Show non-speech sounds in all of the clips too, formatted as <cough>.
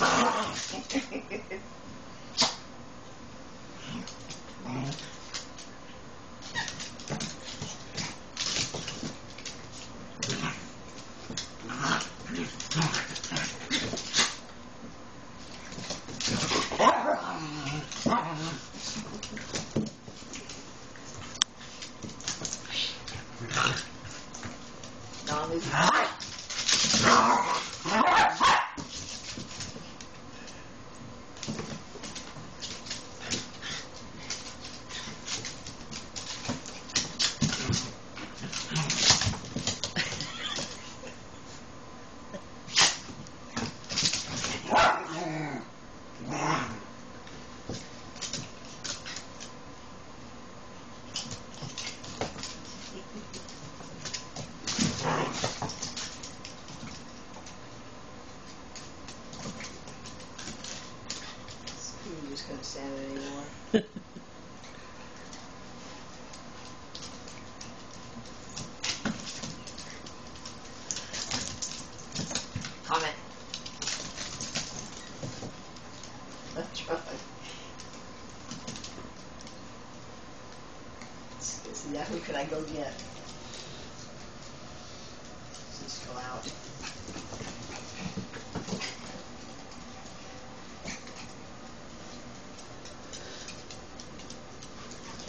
Now, Just couldn't stand it anymore. <laughs> Comment. That's right. See, now who could I go get? Just go out.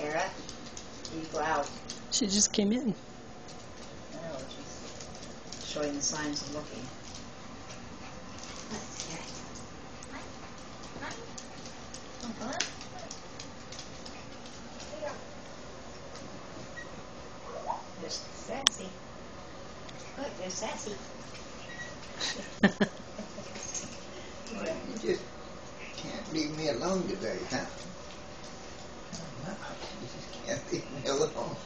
Cara, you go out. She just came in. Oh, no, just showing the signs of looking. They're sassy. Look, they're sassy. <laughs> Well, you just can't leave me alone today, huh? Can't leave me alone.